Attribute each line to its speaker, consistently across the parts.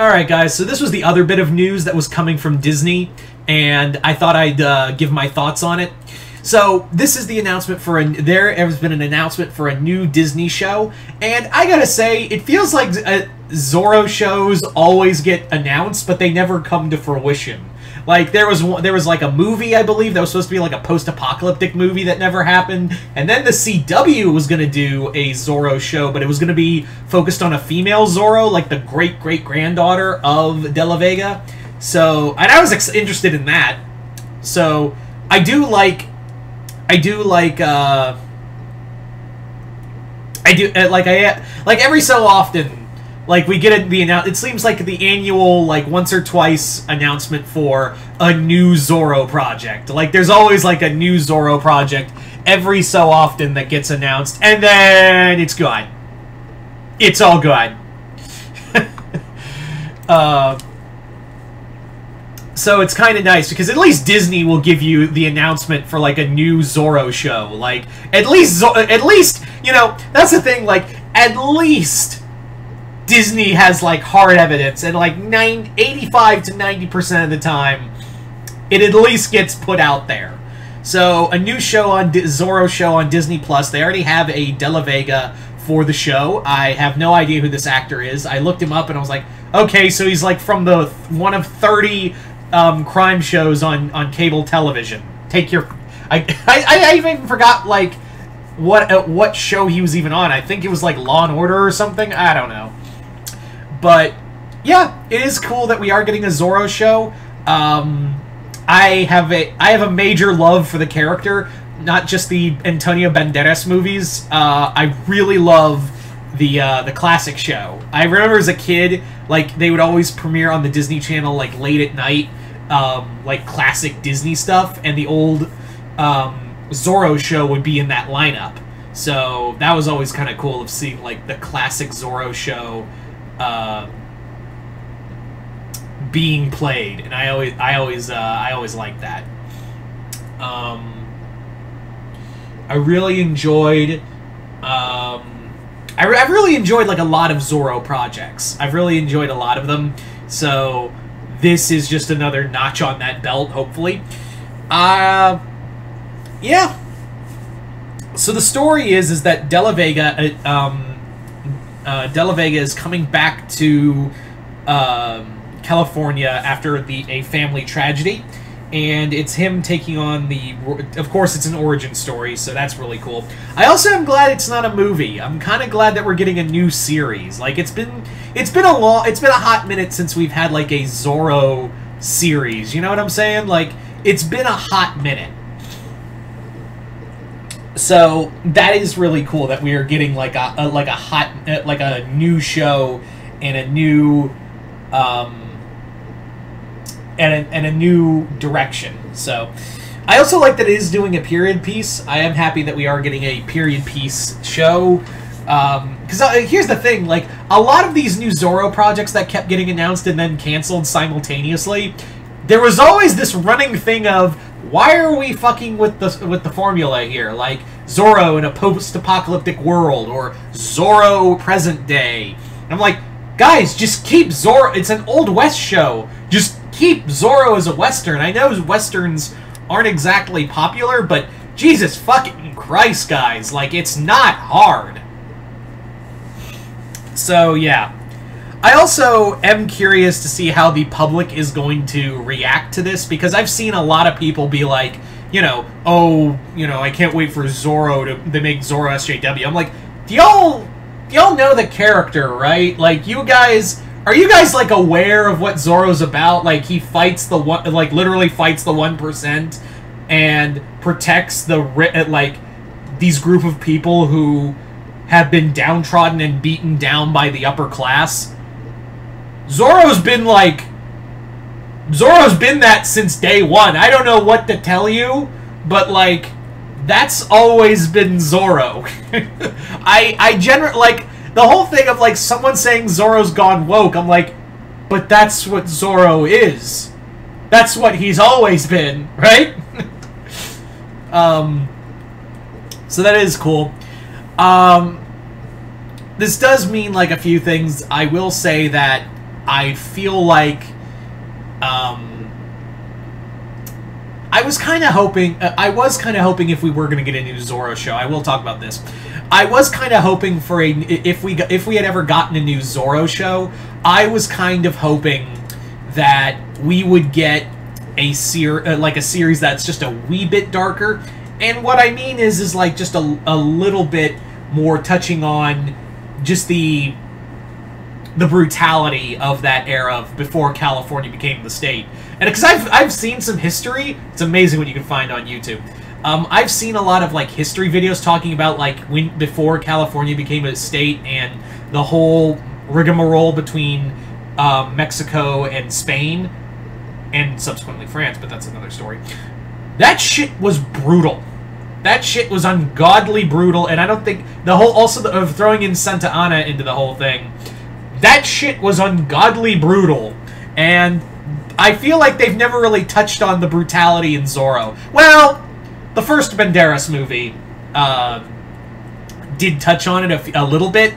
Speaker 1: All right, guys. So this was the other bit of news that was coming from Disney, and I thought I'd uh, give my thoughts on it. So this is the announcement for a. There has been an announcement for a new Disney show, and I gotta say, it feels like uh, Zorro shows always get announced, but they never come to fruition. Like there was one, there was like a movie I believe that was supposed to be like a post-apocalyptic movie that never happened, and then the CW was gonna do a Zorro show, but it was gonna be focused on a female Zorro, like the great great granddaughter of De La Vega. So, and I was interested in that. So, I do like, I do like, uh, I do uh, like I like every so often like we get the announce. It seems like the annual, like once or twice announcement for a new Zorro project. Like there's always like a new Zorro project every so often that gets announced, and then it's gone. It's all gone. uh, so it's kind of nice because at least Disney will give you the announcement for like a new Zorro show. Like at least, at least you know that's the thing. Like at least Disney has like hard evidence, and like 9, 85 to 90% of the time, it at least gets put out there. So a new show on Zorro show on Disney Plus. They already have a De La Vega for the show. I have no idea who this actor is. I looked him up and I was like, okay, so he's like from the one of 30 um, crime shows on on cable television. Take your, I I, I even forgot like what uh, what show he was even on. I think it was like Law and Order or something. I don't know. But yeah, it is cool that we are getting a Zorro show. Um, I have a I have a major love for the character, not just the Antonio Banderas movies. Uh, I really love the uh, the classic show. I remember as a kid, like they would always premiere on the Disney Channel like late at night, um, like classic Disney stuff, and the old um, Zorro show would be in that lineup. So that was always kind of cool of seeing like the classic Zorro show uh, being played, and I always, I always, uh, I always like that. Um, I really enjoyed. I, re- I've really enjoyed like a lot of Zorro projects. I've really enjoyed a lot of them. So this is just another notch on that belt, hopefully. Uh, yeah. So the story is is that De La Vega, uh, um, uh, De La Vega is coming back to um, California after the a family tragedy, and it's him taking on the. Of course, it's an origin story, so that's really cool. I also am glad it's not a movie. I'm kind of glad that we're getting a new series. Like it's been, it's been a long, it's been a hot minute since we've had like a Zorro series. You know what I'm saying? Like it's been a hot minute so that is really cool that we are getting like a, a like a hot uh, like a new show and a new um and a, and a new direction so i also like that it is doing a period piece i am happy that we are getting a period piece show because um, uh, here's the thing like a lot of these new zorro projects that kept getting announced and then canceled simultaneously there was always this running thing of why are we fucking with the with the formula here? Like Zorro in a post-apocalyptic world or Zorro present day. I'm like, guys, just keep Zorro. It's an old west show. Just keep Zorro as a western. I know westerns aren't exactly popular, but Jesus fucking Christ, guys, like it's not hard. So yeah. I also am curious to see how the public is going to react to this because I've seen a lot of people be like, you know, oh, you know, I can't wait for Zorro to, to make Zorro SJW. I'm like, do y'all y'all know the character, right? Like you guys are you guys like aware of what Zorro's about? Like he fights the one like literally fights the 1% and protects the uh, like these group of people who have been downtrodden and beaten down by the upper class Zorro's been like Zorro's been that since day one. I don't know what to tell you, but like that's always been Zorro. I I generally like the whole thing of like someone saying Zorro's gone woke. I'm like, but that's what Zorro is. That's what he's always been, right? um, so that is cool. Um, this does mean like a few things. I will say that I feel like um, I was kind of hoping. Uh, I was kind of hoping if we were going to get a new Zorro show, I will talk about this. I was kind of hoping for a if we if we had ever gotten a new Zorro show, I was kind of hoping that we would get a ser- uh, like a series that's just a wee bit darker. And what I mean is is like just a, a little bit more touching on just the the brutality of that era of before California became the state. And because I've I've seen some history, it's amazing what you can find on YouTube. Um, I've seen a lot of like history videos talking about like when before California became a state and the whole rigmarole between um, Mexico and Spain, and subsequently France. But that's another story. That shit was brutal. That shit was ungodly brutal, and I don't think the whole also the, of throwing in Santa Anna into the whole thing. That shit was ungodly brutal, and I feel like they've never really touched on the brutality in Zorro. Well, the first Banderas movie uh, did touch on it a, a little bit,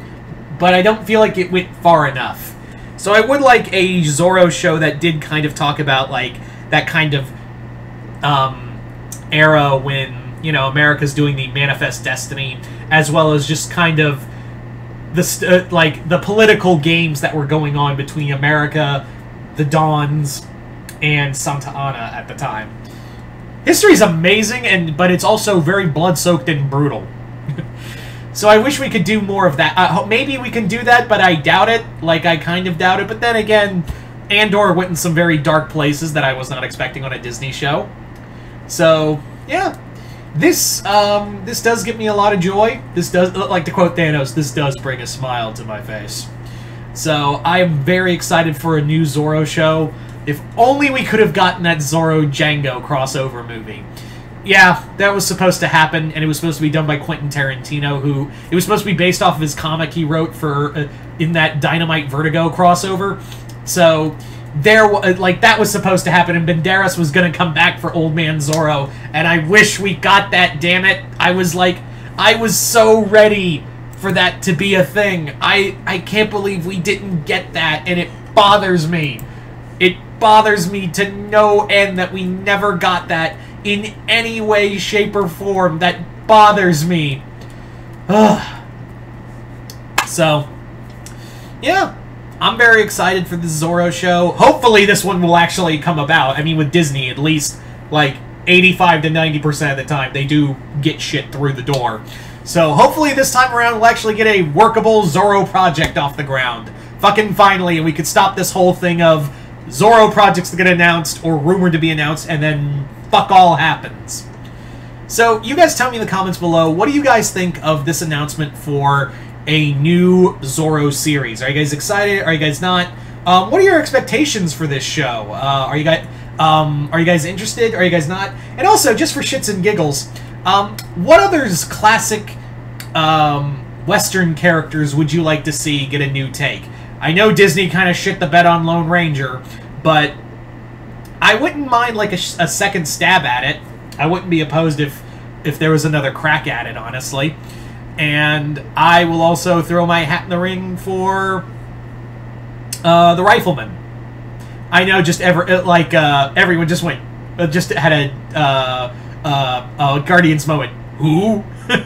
Speaker 1: but I don't feel like it went far enough. So I would like a Zorro show that did kind of talk about like that kind of um, era when you know America's doing the Manifest Destiny, as well as just kind of the uh, like the political games that were going on between America, the Dons, and Santa Anna at the time. History is amazing, and but it's also very blood-soaked and brutal. so I wish we could do more of that. Uh, maybe we can do that, but I doubt it. Like I kind of doubt it. But then again, Andor went in some very dark places that I was not expecting on a Disney show. So yeah, this um, this does give me a lot of joy. This does, like to quote Thanos, this does bring a smile to my face. So I am very excited for a new Zorro show. If only we could have gotten that Zorro Django crossover movie. Yeah, that was supposed to happen, and it was supposed to be done by Quentin Tarantino, who it was supposed to be based off of his comic he wrote for uh, in that Dynamite Vertigo crossover. So there like that was supposed to happen and Banderas was to come back for Old Man Zorro and I wish we got that damn it I was like I was so ready for that to be a thing I I can't believe we didn't get that and it bothers me it bothers me to no end that we never got that in any way shape or form that bothers me Ugh. so yeah I'm very excited for the Zorro show. Hopefully this one will actually come about. I mean, with Disney, at least, like, 85 to 90% of the time, they do get shit through the door. So hopefully this time around we'll actually get a workable Zorro project off the ground. Fucking finally, and we could stop this whole thing of Zorro projects that get announced or rumored to be announced, and then fuck all happens. So, you guys tell me in the comments below, what do you guys think of this announcement for a new Zorro series. Are you guys excited? Are you guys not? Um, what are your expectations for this show? Uh, are you guys um, are you guys interested? Are you guys not? And also, just for shits and giggles, um, what other classic um, Western characters would you like to see get a new take? I know Disney kind of shit the bed on Lone Ranger, but I wouldn't mind like a, a second stab at it. I wouldn't be opposed if if there was another crack at it, honestly and I will also throw my hat in the ring for uh, the rifleman. I know, just ever uh, like uh, everyone just went, uh, just had a uh, uh, Guardians moment. Who?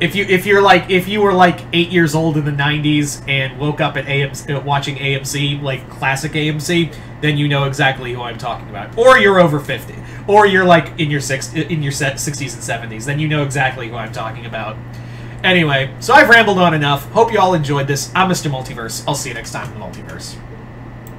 Speaker 1: if you if you're like if you were like eight years old in the '90s and woke up at AMC uh, watching AMC like classic AMC, then you know exactly who I'm talking about. Or you're over 50, or you're like in your six in your 60s and 70s, then you know exactly who I'm talking about. Anyway, so I've rambled on enough. Hope you all enjoyed this. I'm Mr. Multiverse. I'll see you next time in the Multiverse.